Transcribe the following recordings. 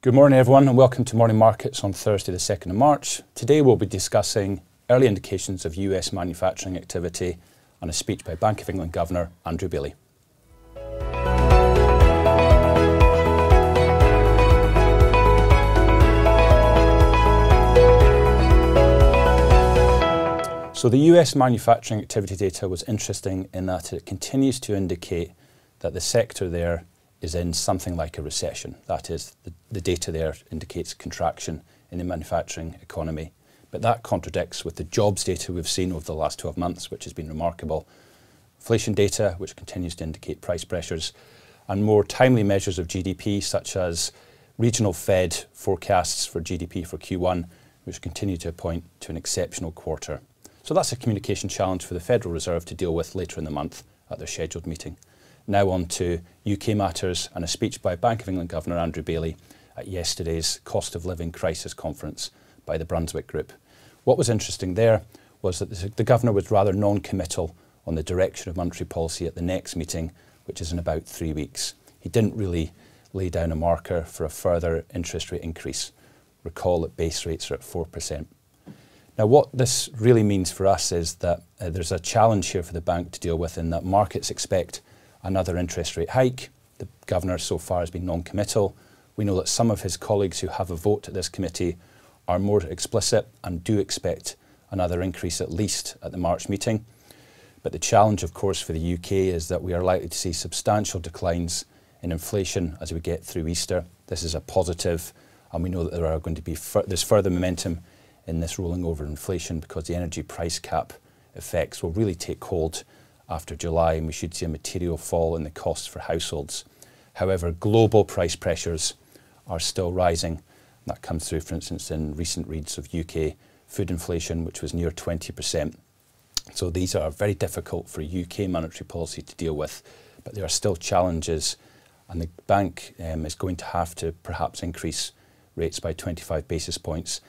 Good morning, everyone, and welcome to Morning Markets on Thursday, the 2nd of March. Today we'll be discussing early indications of US manufacturing activity and a speech by Bank of England Governor Andrew Bailey. So the US manufacturing activity data was interesting in that it continues to indicate that the sector there is in something like a recession. That is, the, the data there indicates contraction in the manufacturing economy. But that contradicts with the jobs data we've seen over the last 12 months, which has been remarkable. Inflation data, which continues to indicate price pressures, and more timely measures of GDP, such as regional Fed forecasts for GDP for Q1, which continue to point to an exceptional quarter. So that's a communication challenge for the Federal Reserve to deal with later in the month at their scheduled meeting. Now on to UK matters and a speech by Bank of England Governor Andrew Bailey at yesterday's Cost of Living Crisis Conference by the Brunswick Group. What was interesting there was that the Governor was rather non-committal on the direction of monetary policy at the next meeting, which is in about three weeks. He didn't really lay down a marker for a further interest rate increase. Recall that base rates are at 4%. Now, what this really means for us is that uh, there's a challenge here for the bank to deal with in that markets expect another interest rate hike. The governor so far has been non-committal. We know that some of his colleagues who have a vote at this committee are more explicit and do expect another increase at least at the March meeting. But the challenge, of course, for the UK is that we are likely to see substantial declines in inflation as we get through Easter. This is a positive, and we know that there are going to be there's further momentum in this rolling over inflation because the energy price cap effects will really take hold after July and we should see a material fall in the costs for households. However, global price pressures are still rising. That comes through, for instance, in recent reads of UK food inflation, which was near 20%. So these are very difficult for UK monetary policy to deal with, but there are still challenges and the bank um, is going to have to perhaps increase rates by 25 basis points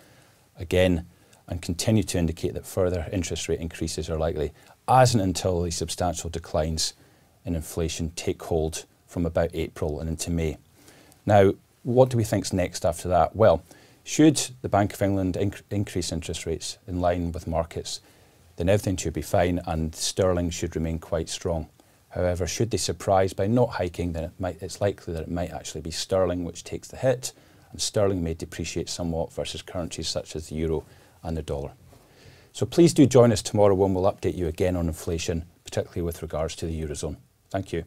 again and continue to indicate that further interest rate increases are likely as and until these substantial declines in inflation take hold from about April and into May. Now, what do we think is next after that? Well, should the Bank of England inc increase interest rates in line with markets, then everything should be fine and sterling should remain quite strong. However, should they surprise by not hiking, then it might, it's likely that it might actually be sterling which takes the hit and sterling may depreciate somewhat versus currencies such as the euro and the dollar. So please do join us tomorrow when we'll update you again on inflation, particularly with regards to the Eurozone. Thank you.